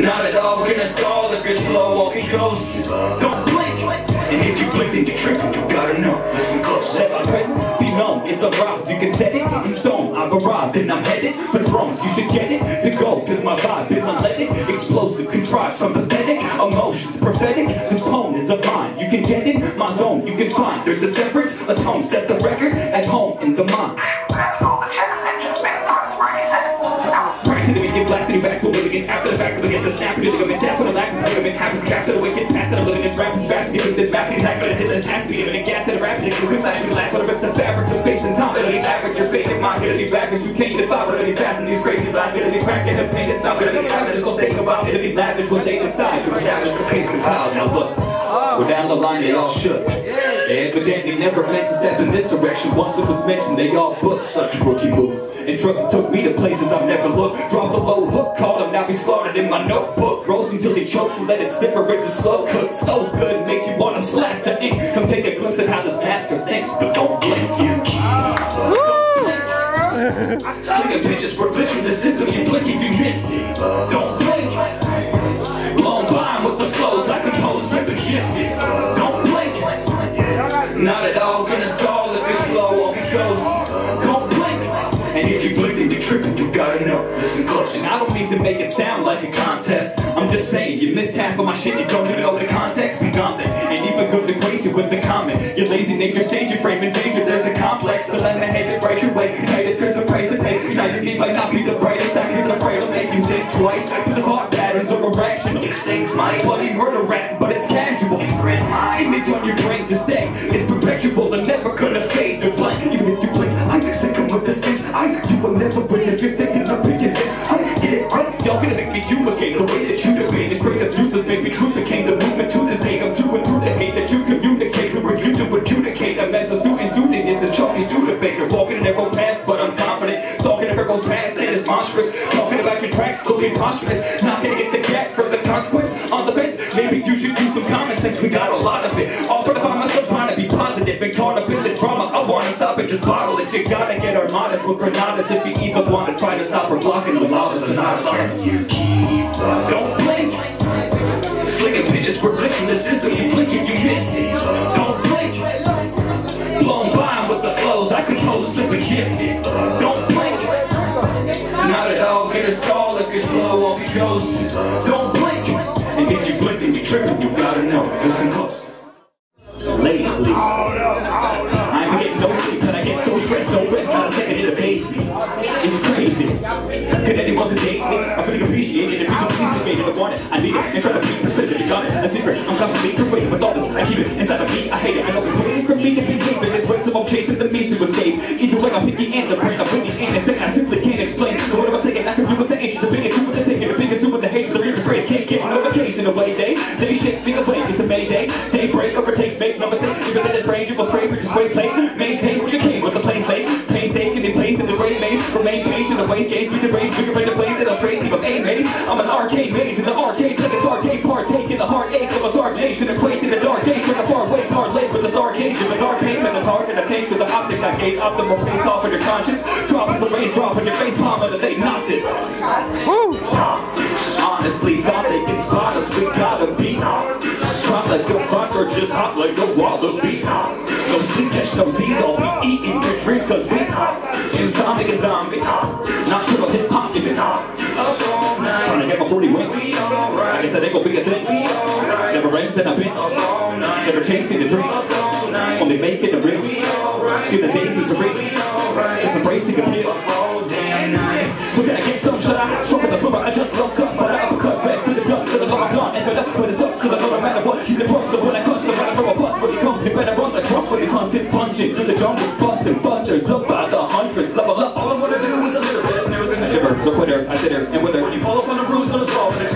Not at all gonna stall if you're slow, all he goes. Don't blink. And if you blink, then you're tripping. You gotta know. Listen close. Let my presence be known. It's arrived. You can set it in stone. I've arrived and I'm headed for thrones. You should get it to go. Cause my vibe is unleaded, explosive, contrived, some pathetic emotions, prophetic. This tone is a. You can get it. My zone. You can find. There's a severance, a tone. Set the record at home in the mind. Happens, cap to the wicked, past that I'm living in rapping fast, giving this back, attack, but it's has to be giving it gas to the rapid, it's quick flashing glass, when I rip the fabric of space and time, it'll be average, your fate, mind, gonna be back, you can't defy, but it'll be passing these crazy lies, gonna be cracking the pain, it's not gonna be having, it's gonna think about, it'll be lavish when they decide to establish the pace compiled. Now look, oh. we're down the line, they all shook. They evidently never meant to step in this direction. Once it was mentioned, they all booked such a rookie move. And trust it took me to places I've never looked. Drop the low hook, called him, now be slaughtered in my notebook. Roast until he chokes, and let it simmer, it's a slow cook. So good, makes you wanna slap the ink. Come take a glimpse at how this master thinks, but don't blink, you keep. Slinging pitches, we're glitching the system, you blink if you missed it. Don't blink. Blown by with the flows I compose, ripping gifted. Close. And I don't mean to make it sound like a contest. I'm just saying, you missed half of my shit, you don't even know the context beyond it. And even good to grace you with the comment. Your lazy nature stage your frame in danger. There's a complex to let the head to break your way. United, there's a price to pay. United, me might not be the brightest. I get afraid to make you think twice. But the thought patterns are irrational. Extinct mice. Bloody murder rap, but it's casual. Imprint my image on your brain to stay. Adjudicate. I'm as a student, student is a chalky student baker. Walking a narrow path, but I'm confident. Stalking if it goes past, then it's monstrous. Talking about your tracks, looking posthumous. Not gonna get the gas for the consequence on the fence. Maybe you should do some common sense. We got a lot of it. All for to find myself trying to be positive and caught up in the drama. I wanna stop it, just bottle it. You gotta get our modest with granadas if you even wanna try to stop her blocking the lava sonatas. Can you keep up? Don't Not at all gonna stall if you're slow, all because don't blink. And if you blink, then you're tripping. You gotta know. Listen close. Lately, I'm getting no sleep, but I get so stressed, no rest, not a second it evades me. It's crazy. Could anyone sedate me? I really I it, need it, and try to be specific on it. A secret, I'm constantly persuaded with all this. I keep it inside of me, I hate it. I know it's waiting for me to be in this way, so I'm chasing the means to escape. Either way, I'm picky and the brain, I'm winning and it's I simply can't explain. So what am I saying? I can be with the ancients, the biggest two with the taking, the biggest two with the hatred, the biggest praise. Can't get no vacation away, day. They shake me awake, it's a mayday. Daybreak overtakes, make no mistake. Even in this range, you will stray for your sway plate. Dark nation, equate in the dark age from the far away, parlay with the star gauge of pain, and the heart and the taste of the optic I gaze, optimal pace off of your conscience. Drop the rain, drop on your face, palm under they knocked it. Honestly, thought they could spot us, we gotta be Drop like a fox or just hop like a wallaby. No sleep, catch no Z's, all be eating your dreams, cause we Insomnia zombie. Not triple hip hop, even Trying my 40 wins. I guess that ain't gonna be a thing. Never ends and I've never chasing the dream. Only making a ring. Feel the days is a ring. Just embrace the appeal. So can I get some shut I Stroke the floor, I just look up, but I uppercut back to the gut, to the long gone, and up, but it sucks, cause I know no matter what, he's the first, so when I cross the runner from a bus, when he comes, you better run across when he's hunting, plunging through the jungle, busting, busters, up by the hundreds, level up, all I wanna do is a little bit snooze and a shiver, the quitter, I sit her, and with her, when you fall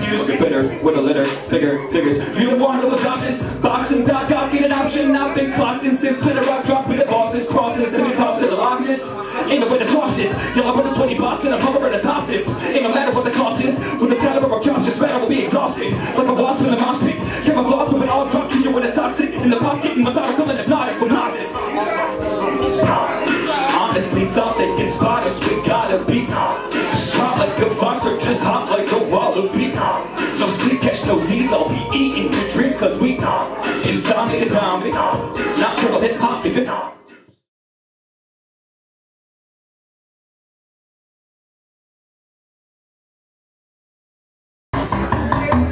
an bitter, with a litter, bigger, figures, you don't want to adopt this, boxing, doc, doc, get an option, I've been clocked in since, a rock, drop, with the bosses, crosses, send me toss to the Loch Ness, ain't no way to squash this, y'all a sweaty box and I'm hovering atop this, ain't no matter what the cost is, with the caliber of drops, your sweater will be exhausted, like a wasp in a mosh pit, camouflage with an all drop, you when it's toxic, in the pocket, and methodical and hypnotic, so not this.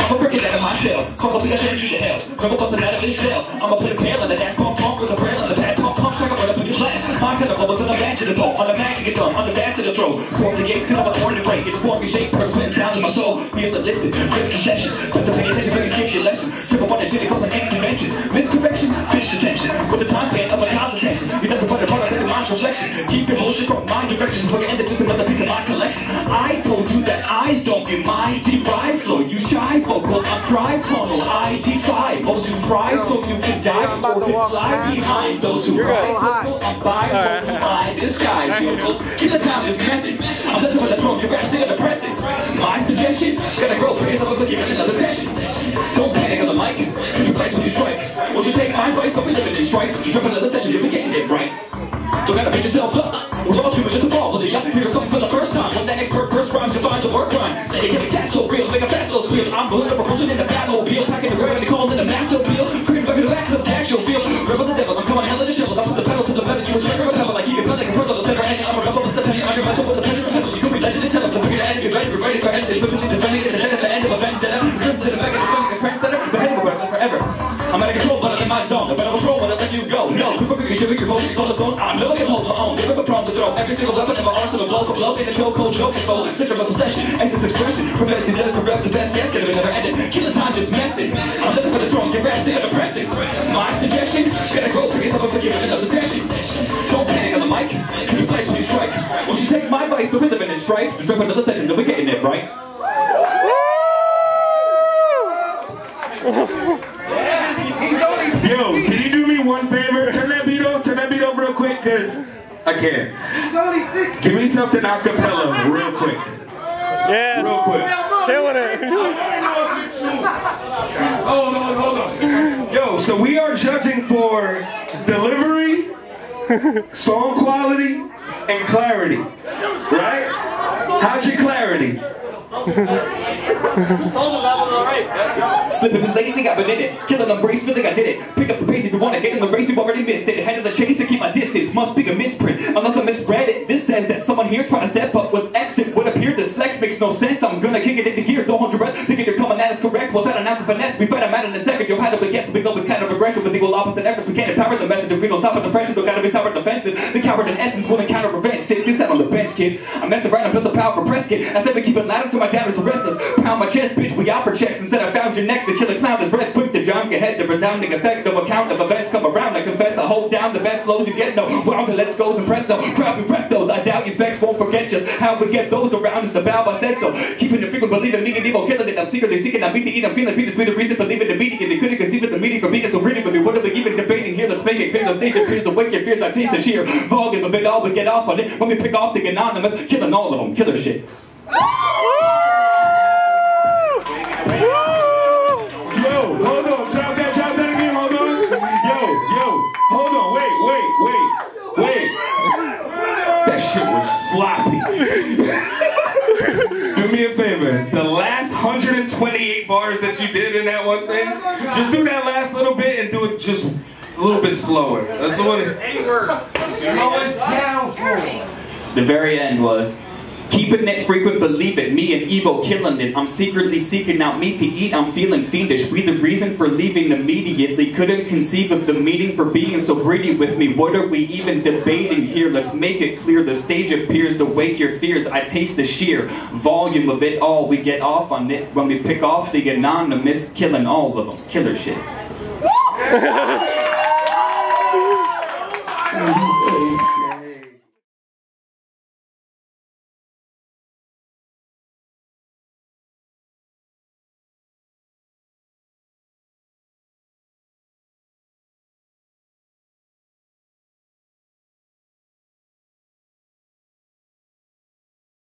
I'ma break it out of my shell. Call up, I send you to hell. Rebel busting out of his shell. I'ma put a tail in the dash, pump, pump with a rail in the pad, pump, pump, strike right up in your glass. My tentacle was unimaginable, unimaginable, thumb, on the back to the throat. Swarm the gates, cut off a horn and break. It's form, you shape, wind, sounds in my soul. Feel the listen, feel the session. Just to pay attention, really skip your lesson. Triple one, that shit, it goes an intervention. Miscorrection, finish attention. With the time span of a child's attention. You never put a product in mind reflection. Keep your bullshit from my direction. Before end up just another piece of my collection. I told you that eyes don't get my derived flow. You shy vocal, I'm tri-tonal. I defy most who try so you can die I'm or to to fly behind. behind those who You're rise. going high. So I'm by Alright. my disguise. You know, get the time is message. I'm looking for the throne, your rap's gonna press it. My suggestion, gotta grow, praise up, look, give it another session. Don't panic on the mic, you precise when you strike. Won't you take my advice, don't be living in strife. You drop another throw. Every single weapon in my arsenal, blow for blow. In a choke, cold joke, it's full. Such a obsession, essence expression. Prevention, just for the best. Yes, get it, never ended. Killing time, just messing. I'm looking for the throne, get rap, to depressing. My suggestion, gotta grow, pick yourself up and give it another session. Don't panic on the mic, precise when you strike. Won't you take my advice, the rhythm in it strife? Just drop another session, then we're getting it right. Yo, I can't. Give me something a cappella real quick. Yeah. Real quick. Killing it. Hold on, hold on. Yo, so we are judging for delivery, song quality, and clarity. Right? How's your clarity? Slipping and lately, I've been in it. Killing them gracefully, I did it. Pick up the pace if you want to get in the race, you've already missed it. Head of the chase to keep my distance. Must be a misprint, unless I misread it. This says that someone here trying to step up with exit would appear. This flex makes no sense. I'm gonna kick it into gear. Don't hold your breath. Thinking you're coming at us correct. Well, that announce a finesse. We fight a man in a second. You'll have to guess. We go with kind of regression with equal opposite efforts. We can't empower the message if we don't stop at the pressure. Don't gotta be sour defensive. The coward in essence will encounter revenge. Sit this out on the bench, kid. I messed around and built the power for press kid. I said we keep it loud until my dad is restless. Pound my chest, bitch. We out for checks. Instead, I found your neck. The killer clown is red. Quick to jump ahead. The resounding effect of a count of events come around. I confess. I hold down the best flows you get. No, wow, the let's goes and presto. Crowd we wreck those. I doubt your specs won't forget just how we get those around. It's the bow I said so. Keeping the frequent believing me and evil killing it. I'm secretly seeking. I'm to eat. I'm feeling Peter's be the reason for leaving the meeting. If they couldn't conceive of the meeting for so ready for me, what are we even debating here? Let's make it clear. The stage appears to wake your fears. I taste the sheer volume of it all. We get off on it when we pick off the anonymous, killing all of them. Killer shit. Yo, hold on, drop that, drop that again, hold on. Yo, yo, hold on, wait, wait, wait, wait. That shit was sloppy. You did in that one thing, just do that last little bit and do it just a little bit slower. That's the one. The very end was Keeping it frequent, believe it. Me and Evo killing it. I'm secretly seeking out meat to eat. I'm feeling fiendish. We the reason for leaving immediately. Couldn't conceive of the meaning for being so greedy with me. What are we even debating here? Let's make it clear. The stage appears to wake your fears. I taste the sheer volume of it all. We get off on it when we pick off the anonymous, killing all of them. Killer shit.